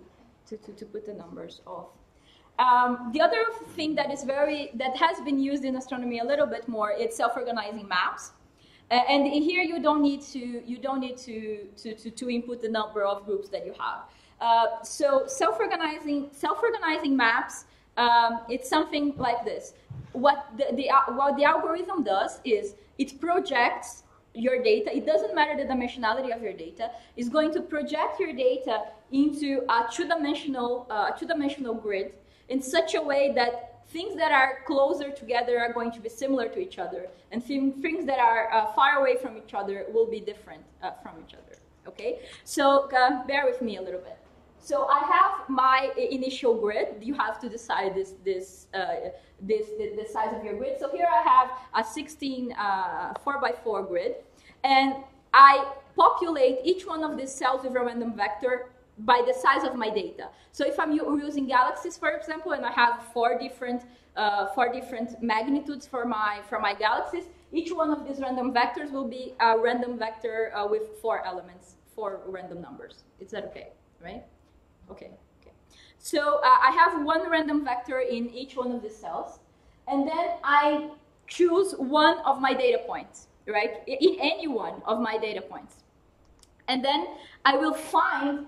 to, to, to put the numbers off. Um, the other thing that is very that has been used in astronomy a little bit more it's self-organizing maps. Uh, and here you don't need to you don't need to, to, to, to input the number of groups that you have. Uh, so self-organizing self-organizing maps um, it's something like this. What the, the uh, what the algorithm does is it projects your data. It doesn't matter the dimensionality of your data. It's going to project your data into a two-dimensional uh, two-dimensional grid in such a way that things that are closer together are going to be similar to each other, and things that are uh, far away from each other will be different uh, from each other. Okay, so uh, bear with me a little bit. So I have my initial grid. You have to decide this this uh, this the, the, size of your grid. So here I have a 16 uh, 4 by 4 grid, and I populate each one of these cells with a random vector by the size of my data. So if I'm using galaxies, for example, and I have four different uh, four different magnitudes for my for my galaxies, each one of these random vectors will be a random vector uh, with four elements, four random numbers. Is that okay? Right? Okay. Okay. So uh, I have one random vector in each one of the cells, and then I choose one of my data points, right? In any one of my data points. And then I will find,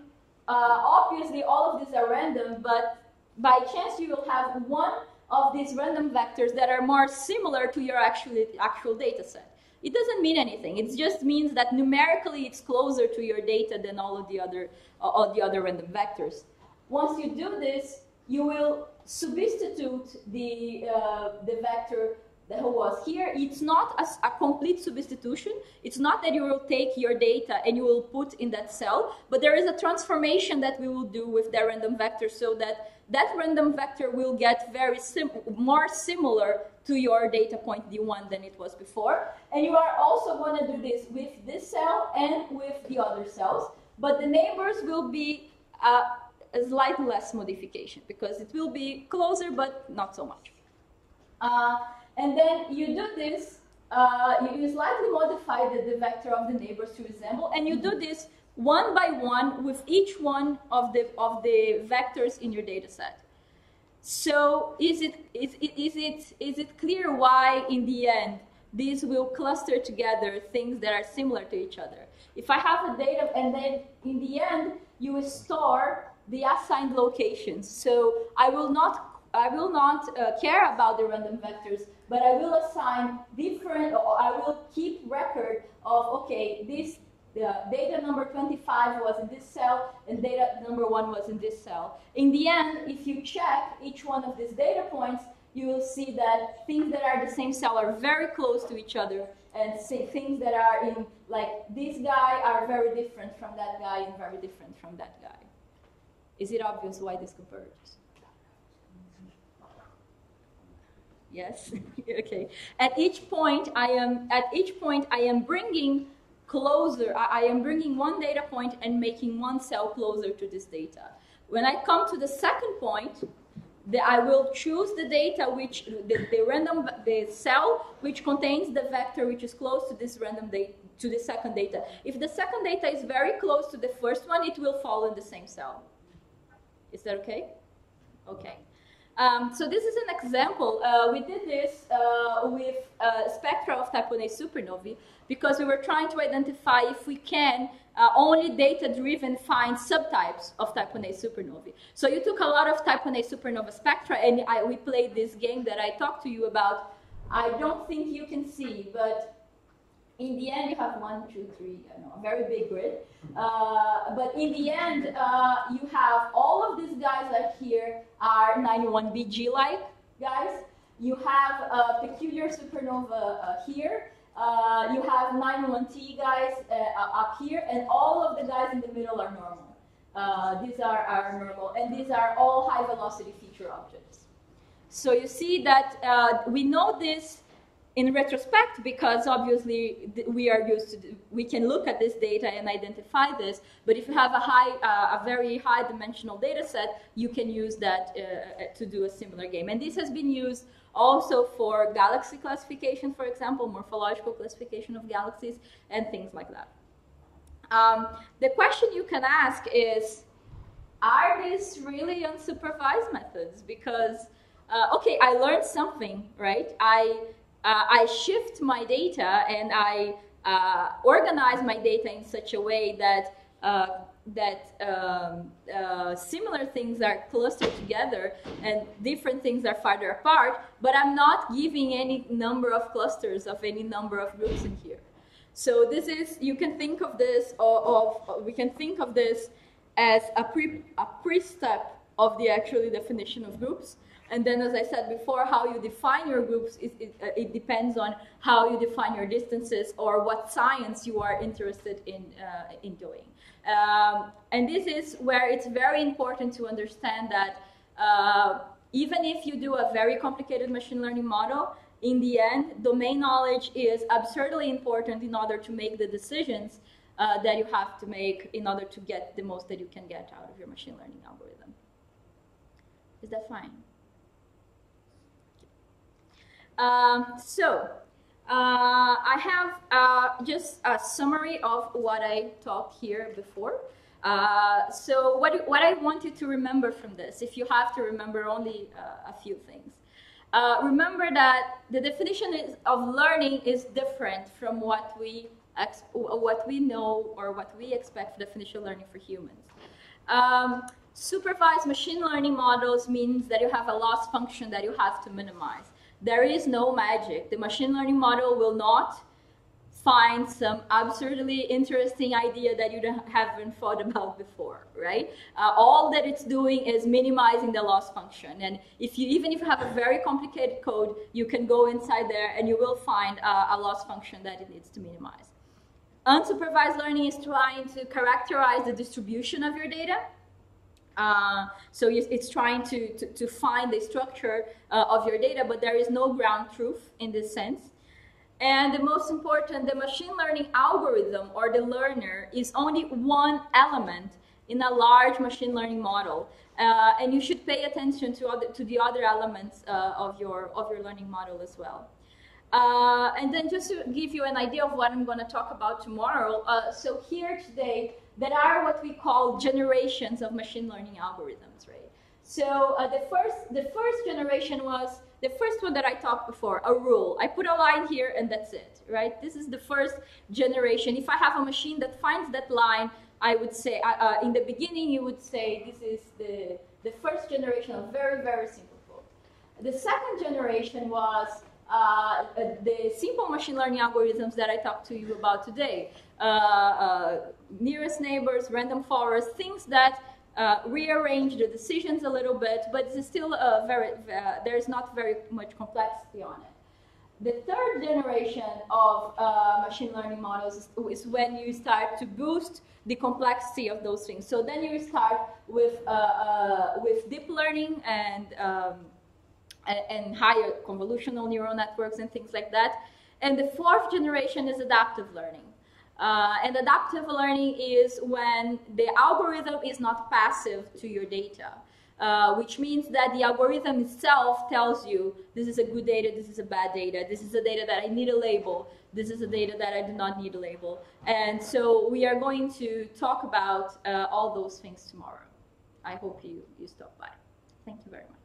uh, obviously all of these are random, but by chance you will have one of these random vectors that are more similar to your actual, actual data set. It doesn't mean anything. It just means that numerically it's closer to your data than all of the other, uh, all the other random vectors. Once you do this, you will substitute the, uh, the vector that was here. It's not a, a, complete substitution. It's not that you will take your data and you will put in that cell, but there is a transformation that we will do with the random vector so that that random vector will get very sim more similar to your data point D1 than it was before. And you are also going to do this with this cell and with the other cells, but the neighbors will be uh, a slight less modification because it will be closer, but not so much. Uh, and then you do this, uh, you slightly modify the, the vector of the neighbors to resemble, and you do this one by one with each one of the, of the vectors in your data set. So is it, is, is, it, is it clear why, in the end, these will cluster together things that are similar to each other? If I have a data, and then in the end, you store the assigned locations. So I will not I will not uh, care about the random vectors, but I will assign different, or I will keep record of, okay, this the data number 25 was in this cell and data number one was in this cell. In the end, if you check each one of these data points, you will see that things that are the same cell are very close to each other and say things that are in, like this guy are very different from that guy and very different from that guy. Is it obvious why this converges? Yes. okay. At each point, I am at each point I am bringing closer. I, I, am bringing one data point and making one cell closer to this data. When I come to the second point, the, I will choose the data which the, the, random the cell which contains the vector which is close to this random data to the second data. If the second data is very close to the first one, it will fall in the same cell. Is that okay? Okay. Um, so this is an example. Uh, we did this uh, with uh, spectra of type 1a supernovae because we were trying to identify if we can uh, only data-driven find subtypes of type 1a supernovae. So you took a lot of type 1a supernova spectra and I, we played this game that I talked to you about. I don't think you can see, but in the end, you have one, two, three, I know, a very big grid. Uh, but in the end, uh, you have all of these guys like here are 91BG-like guys. You have a peculiar supernova uh, here. Uh, you have 91T guys uh, up here, and all of the guys in the middle are normal. Uh, these are, are normal, and these are all high velocity feature objects. So you see that we know this in retrospect, because obviously we are used to, we can look at this data and identify this, but if you have a high, uh, a very high dimensional data set, you can use that uh, to do a similar game. And this has been used also for galaxy classification, for example, morphological classification of galaxies and things like that. Um, the question you can ask is, are these really unsupervised methods? Because, uh, okay, I learned something, right? I uh, I shift my data and I uh, organize my data in such a way that uh, that um, uh, similar things are clustered together and different things are farther apart, but I'm not giving any number of clusters of any number of groups in here. So this is, you can think of this, of we can think of this as a pre, a pre-step of the actually definition of groups. And then, as I said before, how you define your groups, it, it, uh, it, depends on how you define your distances or what science you are interested in, uh, in doing. Um, and this is where it's very important to understand that uh, even if you do a very complicated machine learning model, in the end, domain knowledge is absurdly important in order to make the decisions uh, that you have to make in order to get the most that you can get out of your machine learning algorithm. Is that fine? Um, so, uh, I have uh, just a summary of what I talked here before. Uh, so what, what I want you to remember from this, if you have to remember only uh, a few things. Uh, remember that the definition is, of learning is different from what we what we know or what we expect for definition of learning for humans. Um, supervised machine learning models means that you have a loss function that you have to minimize. There is no magic. The machine learning model will not find some absurdly interesting idea that you haven't thought about before, right? Uh, all that it's doing is minimizing the loss function. And if you, even if you have a very complicated code, you can go inside there and you will find uh, a loss function that it needs to minimize. Unsupervised learning is trying to characterize the distribution of your data. Uh, so it's trying to, to, to, find the structure uh, of your data, but there is no ground truth in this sense. And the most important, the machine learning algorithm or the learner is only one element in a large machine learning model. Uh, and you should pay attention to, other, to the other elements uh, of, your, of your learning model as well. Uh, and then just to give you an idea of what I'm going to talk about tomorrow. So here today, there are what we call generations of machine learning algorithms, right? So uh, the first the first generation was the first one that I talked before, a rule. I put a line here and that's it, right? This is the first generation. If I have a machine that finds that line, I would say, uh, uh, in the beginning, you would say this is the, the first generation of very, very simple code. The second generation was uh, the simple machine learning algorithms that I talked to you about today. Uh, uh, nearest neighbors, random forest, things that uh, rearrange the decisions a little bit, but it's still very, uh, there's not very much complexity on it. The third generation of uh, machine learning models is, is, when you start to boost the complexity of those things. So then you start with, uh, uh, with deep learning and, um, and higher convolutional neural networks and things like that. And the fourth generation is adaptive learning. Uh, and adaptive learning is when the algorithm is not passive to your data, uh, which means that the algorithm itself tells you this is a good data, this is a bad data, this is a data that I need a label, this is a data that I do not need a label. And so we are going to talk about uh, all those things tomorrow. I hope you, you stop by. Thank you very much.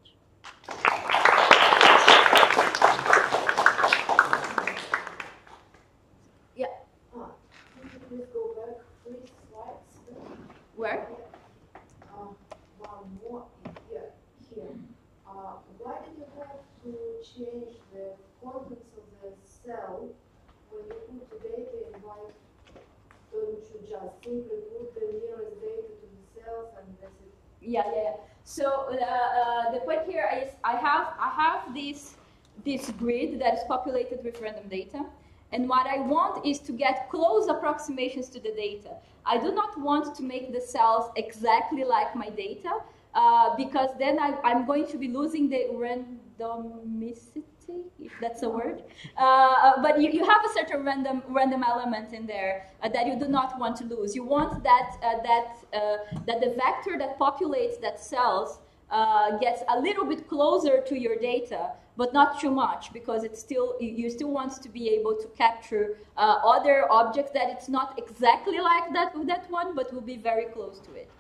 please go back three slides? Where? Uh, one more here. here. Uh, why did you have to change the contents of the cell when you put the data in why don't you just simply put the nearest data to the cells and that's it? Yeah, yeah, yeah. So uh, uh, the point here is I have I have this this grid that is populated with random data. And what I want is to get close approximations to the data. I do not want to make the cells exactly like my data uh, because then I, am going to be losing the randomicity, if that's a word. Uh, but you, you, have a certain random random element in there uh, that you do not want to lose. You want that uh, that uh, that the vector that populates that cells uh, gets a little bit closer to your data but not too much because it's still you still want to be able to capture uh, other objects that it's not exactly like that that one, but will be very close to it.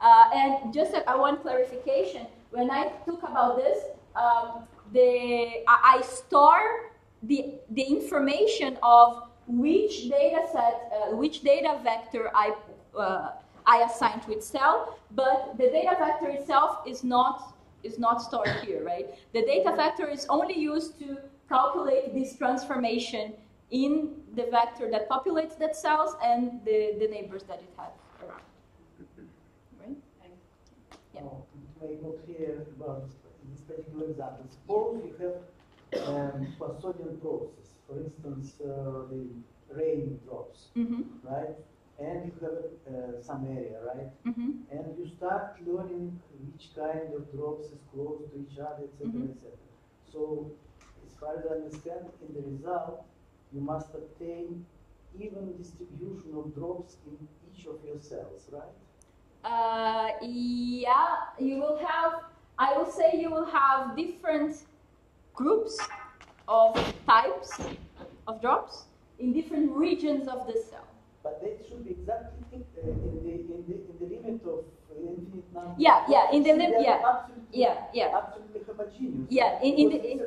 Uh, and just a, one clarification: when I talk about this, um, the I, store the the information of which data set, uh, which data vector I uh, I assign to its cell, but the data vector itself is not is not stored here, right? The data vector is only used to calculate this transformation in the vector that populates that cells and the, the neighbors that it has around. Right? Yeah. Oh, to make more clear about this particular example, suppose you have um, Poissonian process, for instance, uh, the rain drops, mm -hmm. right? And you have uh, some area, right? Mm-hmm. And you start learning which kind of drops is close to each other, etc., mm-hmm. etc. So, as far as I understand, in the result, you must obtain even distribution of drops in each of your cells, right? Uh, yeah, you will have. I will say you will have different groups of types of drops in different regions of the cell but they should be exactly uh, in, the, in, the, in the limit of infinite number. Yeah, yeah, in the limit, yeah. Absolutely, yeah, yeah. Absolutely homogeneous. Yeah, in, in the. In,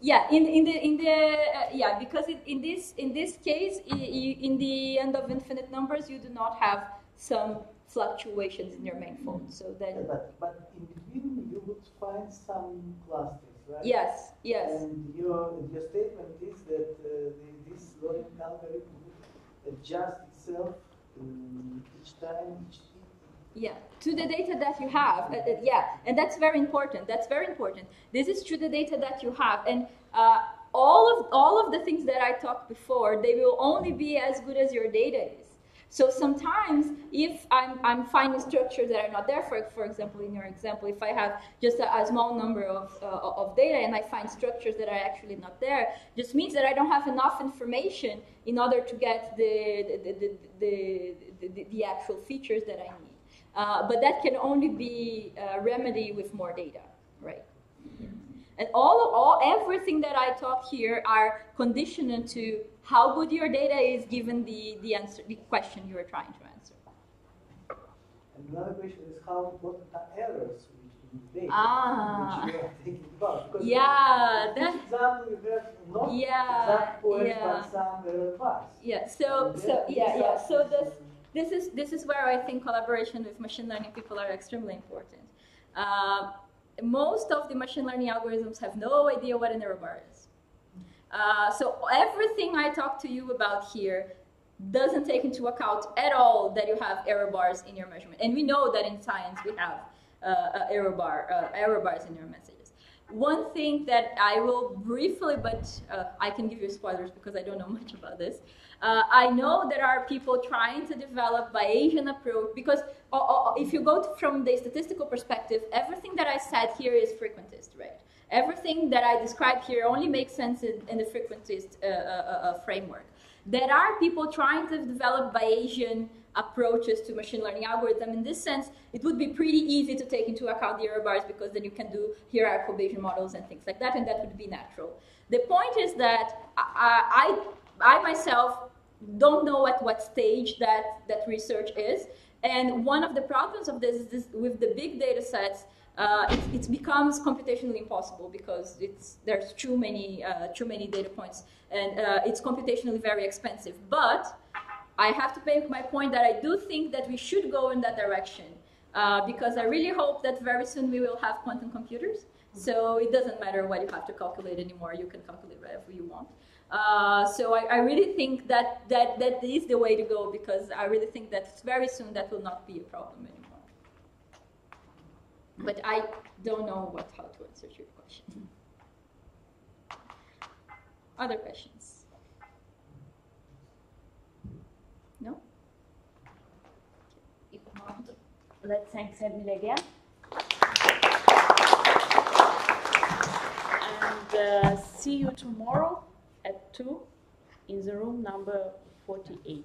yeah, in in the in the uh, yeah because it, in this in this case i- i- in the end of infinite numbers you do not have some fluctuations in your main phone. So Yeah, but, but in between you would find some clusters, right? yes yes And your, your statement is that uh, the, this learning algorithm adjust itself um, each time, each Yeah, to the data that you have. Uh, uh, yeah, and that's very important. That's very important. This is to the data that you have, and uh, all of all of the things that I talked before, they will only be as good as your data is. So sometimes, if I'm, I'm finding structures that are not there, for, for example, in your example, if I have just a, a small number of, uh, of data and I find structures that are actually not there, just means that I don't have enough information in order to get the, the, the, the, the, the, the actual features that I need. Uh, but that can only be uh, remedied with more data, right? And all, of all, everything that I talk here are conditioned to how good your data is given the, the answer, the question you are trying to answer. And another question is how important are errors data Ah. which you are thinking about? Because Yeah, that, example you have not Yeah, yeah. but some error bars. yeah. So, so yeah, yeah. So this, this is this is where I think collaboration with machine learning people are extremely important. Uh, most of the machine learning algorithms have no idea what an error bar is. Uh, so everything I talk to you about here doesn't take into account at all that you have error bars in your measurement. And we know that in science we have uh, error bar uh, error bars in your messages. One thing that I will briefly, but uh, I can give you spoilers because I don't know much about this. Uh, I know there are people trying to develop Bayesian approach because if you go from the statistical perspective, everything that I said here is frequentist, right? Everything that I describe here only makes sense in, in the frequentist uh, uh, uh, framework. There are people trying to develop Bayesian approaches to machine learning algorithm. In this sense, it would be pretty easy to take into account the error bars because then you can do hierarchical Bayesian models and things like that, and that would be natural. The point is that I, I, I myself don't know at what stage that, that research is. And one of the problems of this is this, with the big data sets, uh, it, it, becomes computationally impossible because there's too many, uh, too many data points and uh, it's computationally very expensive. But I have to make my point that I do think that we should go in that direction uh, because I really hope that very soon we will have quantum computers. So it doesn't matter what you have to calculate anymore. You can calculate whatever you want. Uh, so I, I, really think that, that that is the way to go because I really think that very soon that will not be a problem anymore. But I don't know what how to answer your question. Other questions? No? If not, let's thank Emille again. And uh, see you tomorrow at 2 in the room number 48.